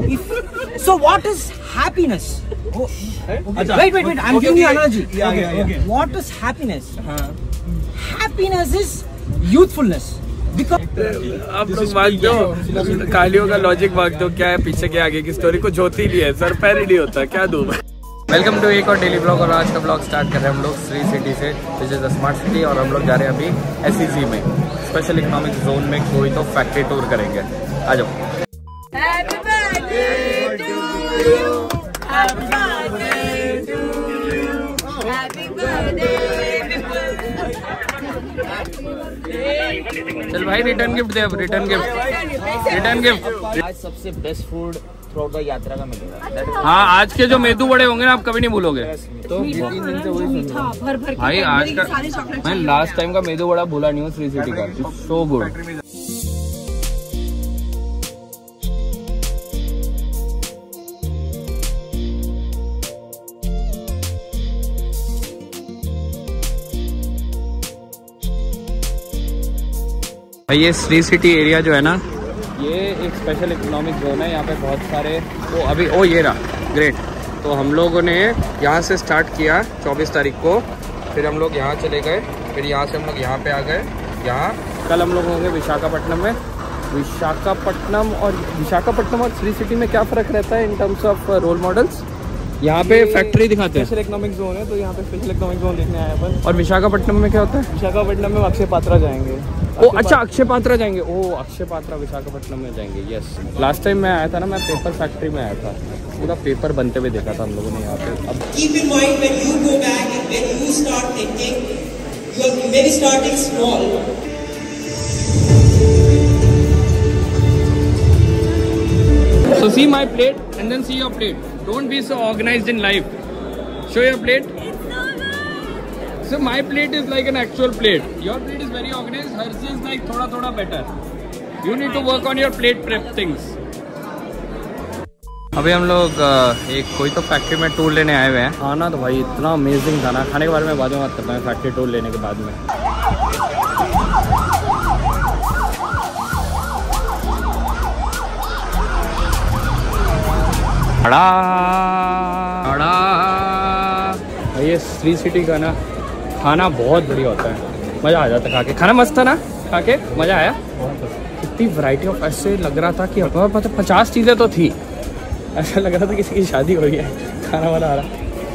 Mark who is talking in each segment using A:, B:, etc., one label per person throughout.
A: if so what is happiness? Oh,
B: अच्छा,
A: wait wait wait i'm
B: okay,
A: giving you
B: okay.
A: analogy.
B: Yeah, yeah, yeah.
A: okay. What is happiness?
B: हाँ
A: happiness is youthfulness.
C: आप लोग भाग दो। कालियों का logic भाग दो। क्या है पीछे के आगे की स्टोरी कुछ होती नहीं है। सर पैर नहीं होता। क्या दूँ वेलकम टू एक और डेली ब्लॉग और आज का ब्लॉग स्टार्ट कर रहे हैं हम लोग श्री सिटी से which is the smart city और हम लोग जा रहे हैं अभी एस में स्पेशल इकोनॉमिक जोन में कोई तो फैक्ट्री टूर करेंगे। आ जाओ।
D: Happy birthday to you. Happy birthday to you. Happy birthday.
C: चल भाई रिटर्न गिफ्ट दे अब रिटर्न गिफ्ट रिटर्न गिफ्ट
A: आज सबसे बेस्ट फ़ूड थ्रू द यात्रा का मिलेगा
C: हाँ। आज के जो मेदू बड़े होंगे ना आप कभी नहीं भूलोगे।
A: तो हूँ
D: भर भर
C: भाई आज का मैं लास्ट टाइम का मेदू बड़ा भूला नहीं हूँ थ्री सिटी का। सो गुड भाई, ये श्री सिटी एरिया जो है ना, ये एक स्पेशल इकोनॉमिक जोन है, यहाँ पे बहुत सारे ओ अभी, ओ, ये रहा ग्रेट तो हम लोगों ने यहाँ से स्टार्ट किया 24 तारीख को, फिर हम लोग यहाँ चले गए, फिर यहाँ से हम लोग यहाँ पे आ गए, यहाँ। कल हम लोग होंगे विशाखापट्टनम में। विशाखापट्टनम और विशाखापट्टनम और श्री सिटी में क्या फ़र्क रहता है in terms of role models यहाँ पे फैक्ट्री दिखाते हैं।
B: स्पेशल इकोनॉमिक जोन है तो यहाँ पे स्पेशल इकोनॉमिक जोन देखने आए अपन।
C: और विशाखापट्टनम में क्या होता है?
B: विशाखापट्टनम में अक्षय पात्रा जाएँगे।
C: ओ अच्छा अक्षय पात्रा जाएँगे। ओ अक्षय पात्रा विशाखापट्टनम में जाएँगे यस लास्ट टाइम मैं आया था ना मैं पेपर फैक्ट्री में आया था। पूरा पेपर बनते हुए देखा था हम लोगों ने यहाँ पे। अब
E: keep in mind when you go back and when you start thinking, you are maybe starting small.
C: So see my plate and then see your plate. Don't be so organized in life. Show your plate. So so my plate is like an actual plate. Your plate is very organized. Hers is like thoda thoda better. You need to work on your plate prep things. अभी हम लोग एक कोई तो factory में tour लेने आए हुए हैं खाना तो भाई इतना अमेजिंग था ना खाने के बारे में बाद में बात करता हूँ फैक्ट्री टूर लेने के बाद में अड़ा अड़ा ये श्री सिटी का ना खाना बहुत बढ़िया होता है। मज़ा आ जाता है खा के खाना मस्त था ना खा के मज़ा आया? इतनी वैरायटी ऑफ़ ऐसे लग रहा था कि हमारे पास पचास चीज़ें तो थी। ऐसा लग रहा था किसी की शादी हो रही है। खाना वाना आ रहा।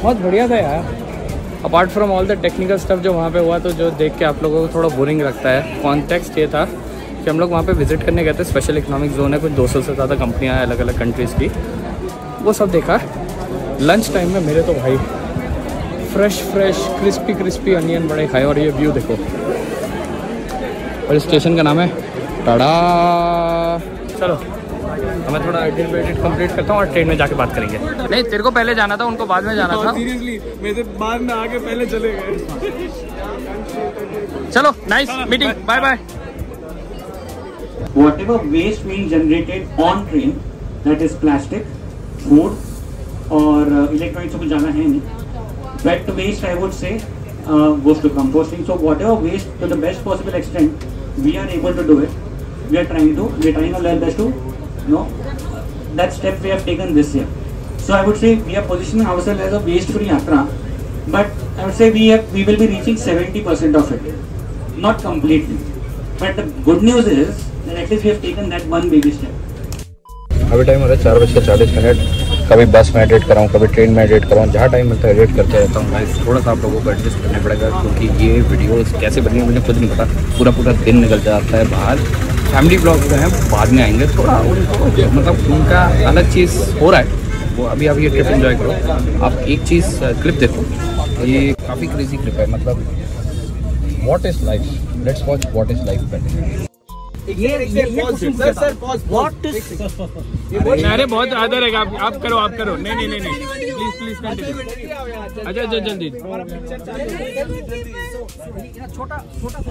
C: बहुत बढ़िया था यार। Apart from all the technical stuff जो वहाँ पे हुआ तो जो देख के आप लोगों को थोड़ा बोरिंग लगता है। कॉन्टेक्स्ट ये था कि हम लोग वहाँ पे विज़िट करने गए थे। स्पेशल इकोनॉमिक जोन है। कुछ 200 से ज़्यादा कंपनियाँ हैं अलग अलग कंट्रीज़ की। वो सब देखा लंच टाइम में मेरे तो भाई fresh fresh crispy crispy onion बड़े खाए और ये व्यू देखो। और स्टेशन का नाम है टाड़ा। चलो मैं थोड़ा एडिट वेडिट कंप्लीट करता हूँ और ट्रेन में जाके बात करेंगे। नहीं तेरे को पहले जाना था उनको बाद में जाना था।
B: सीरियसली मेरे बाद में आके पहले चले गए।
C: चलो nice meeting bye bye
F: whatever waste being generated on train, that is plastic, mode और इलेक्ट्रॉनिक्स में जाना है नहीं। Wet waste I would say goes to composting so whatever waste to the best possible extent we are able to do it we are trying to we trying to know that step we have taken this year so I would say we are position अवसर as a waste free yatra but I would say we have we will be reaching seventy percent of it not completely but the good news is that at we have taken that one baby step
C: अभी time हो रहा है, चार बज के चालीस minute. कभी बस में एडिट कराऊँ, कभी ट्रेन में एडिट कराऊँ, जहाँ टाइम मिलता है एडिट करते रहता हूँ। गाइस थोड़ा सा आप लोगों को एडजस्ट करना पड़ेगा, क्योंकि ये वीडियोस कैसे बनी है, मुझे खुद नहीं पता। पूरा पूरा दिन निकल जाता है बाहर। फैमिली ब्लॉग जो है, बाद में आएँगे। थोड़ा मतलब उनका अलग चीज़ हो रहा है। वो अभी आप ये ट्रिप इन्जॉय करो। आप एक चीज़ क्लिप देखो। ये काफ़ी क्रेजी क्लिप है। मतलब what is life let's watch what is life पहले। अरे बहुत आदर है आप आप करो आप करो नहीं नहीं नहीं नहीं प्लीज़ प्लीज़ अच्छा अच्छा जल्दी
A: छोटा छोटा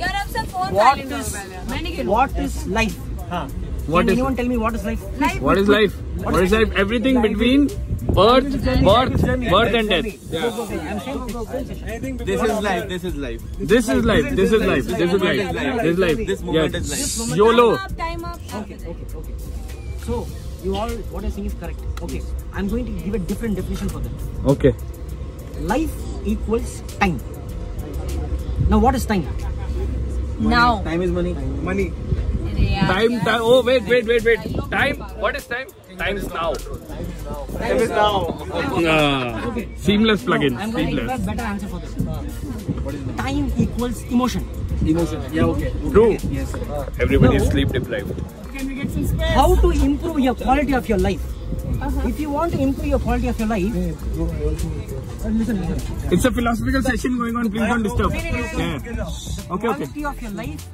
D: यार अब सब फ़ोन
A: What
D: साइलेंट हो
A: is-
D: पहले मैं नहीं
A: व्हाट इज़ लाइफ
B: हाँ
C: What
A: Can
C: is-
A: anyone tell me what is life?
D: Life
C: What is life? What is life? Everything between birth, birth, birth and death.
A: This is life. This is life.
C: This is life. This is life. This is life. This is life.
A: This moment is life.
C: YOLO.
D: Time up, time up.
G: Okay, okay, okay. So, you all, what you're saying is correct. Okay, I'm going to give a different definition for that.
C: Okay.
G: Life equals time. Now, what is time?
D: Now.
A: Time is money.
B: Money.
D: Yeah,
C: Time, time. Oh, wait, wait, wait, wait. Time. What is time? Time is now.
B: Time is now.
C: Ah, seamless plugin.
G: I'm going to give a
C: Seamless.
G: better answer for this. Time equals emotion.
A: Emotion. Yeah, okay.
C: True.
A: Yes.
C: Everybody is sleep deprived.
G: How to improve your quality of your life? If you want to improve your quality of your life, uh, listen, listen.
C: It's a philosophical session going on. Please don't disturb.
G: No, no, no, no.
C: Yeah. Okay, okay.
G: quality of your life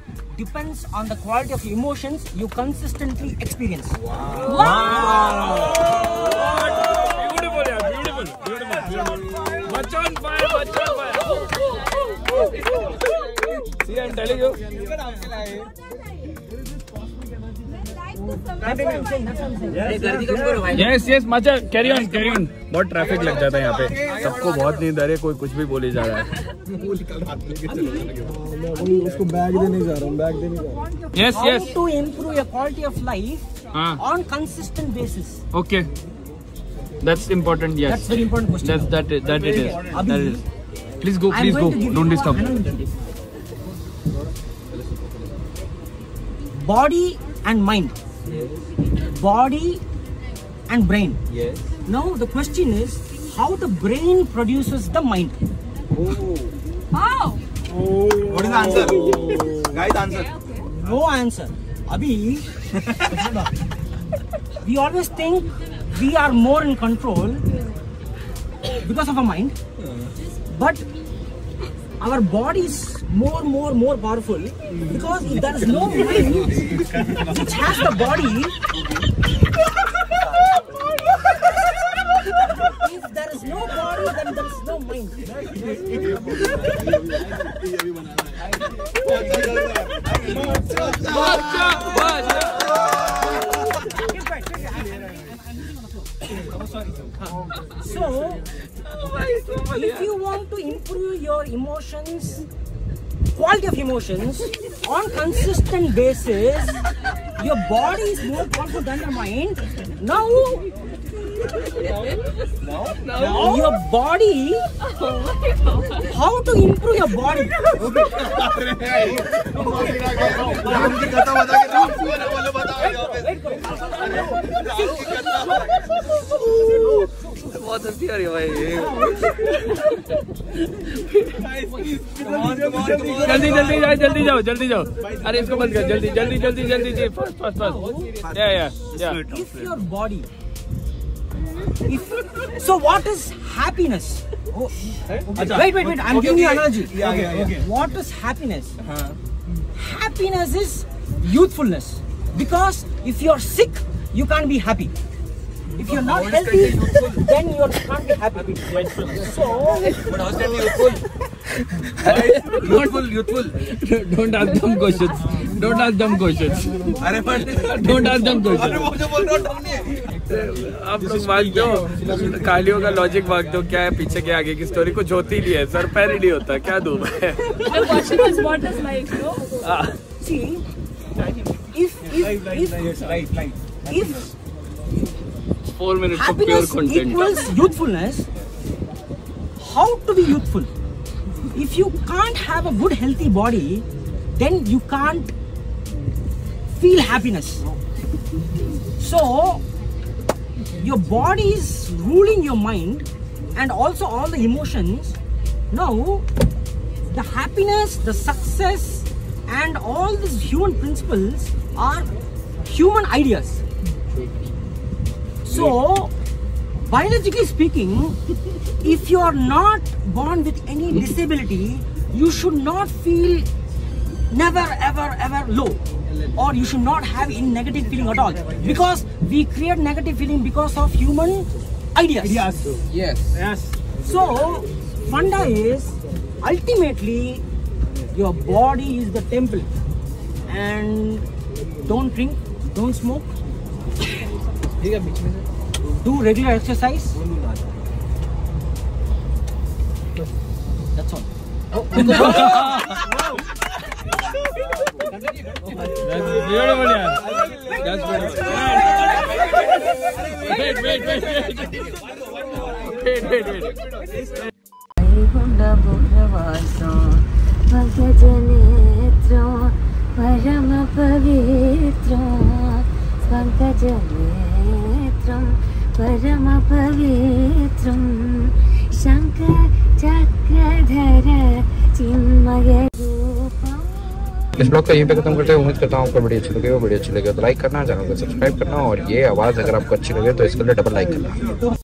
G: depends on the quality of emotions you consistently experience.
C: Beautiful, yeah. Beautiful, beautiful, beautiful. Much on fire, much on fire. See, I'm telling you. Yes yes मचा carry on carry on बहुत traffic लग जाता है यहाँ पे। सबको बहुत नींद आ रही है कोई कुछ भी बोले जा रहा है।
B: उसको बैग देने जा रहा हूँ बैग देने जा रहा हूँ
C: yes yes
G: improve your quality of life
C: हाँ।
G: on consistent basis?
C: Okay that's
G: That's
C: yes
G: very important question.
C: That's that that it is that is please go please go don't disturb.
G: Body and mind. Body and brain.
A: Yes.
G: Now the question is how the brain produces the mind.
D: How?
A: What is the answer? Guys, answer.
G: No answer. Abhi, we always think we are more in control because of our mind, uh. but our body is more, more, more powerful because there is no mind which has the body, if there is no body, then there is no mind. So, if you want to improve your emotions, quality of emotions on consistent basis, your body is more powerful than your mind. Now, now your body, how to improve your body?
C: जल्दी जल्दी जाओ जल्दी जाओ जल्दी जाओ अरे इसको बंद कर जल्दी जल्दी जल्दी जल्दी जी फ़र्स्ट फ़र्स्ट फ़र्स्ट या या या
G: if your body if so what is happiness oh, okay. wait wait wait i'm okay, giving you analogy Yeah,
B: okay, okay.
G: what is happiness Uh-huh. happiness is youthfulness because if you're sick you can't be happy if you're not healthy then you can't be happy. So
A: Youthful, youthful.
C: Don't ask them questions don't ask them questions
A: अरे but
C: don't ask them questions
A: वो जो बोल रहा हूँ डम नहीं है.
C: आप लोग भाग दो। कालियों का लॉजिक भाग दो। क्या है पीछे के आगे की स्टोरी कुछ होती नहीं है। सर पैर ही नहीं होता। क्या दूँ मैं four minutes of pure
G: happiness
C: content.
G: equals youthfulness. How to be youthful? If you can't have a good healthy body then you can't feel happiness. So your body is ruling your mind and also all the emotions. Now the happiness the success and all these human principles are human ideas so, biologically speaking, if you are not born with any disability, you should not feel never, ever, ever low. Or you should not have any negative feeling at all. Because we create negative feeling because of human ideas.
B: yes
A: Yes.
B: yes
G: So, funda is ultimately your body is the temple. And don't drink, don't smoke. ठीक है बीच में से do regular exercise that's all That's beautiful,
H: yeah. That's beautiful. Wait, wait, wait, wait. Wait, wait, wait. भुवनवासो भगजनेत्रो परमपवित्रो भगजनेत्रो परम पवित्र परमपवित्रं चक्रधर चिन्मय
I: इस ब्लॉग का यहीं पे खत्म करते हैं। उम्मीद करता हूँ आपको बड़ी अच्छी लगी हो। बड़ी अच्छी लगी हो तो लाइक करना, चैनल को सब्सक्राइब करना और ये आवाज़ अगर आपको अच्छी लगे तो इसके लिए डबल लाइक करना।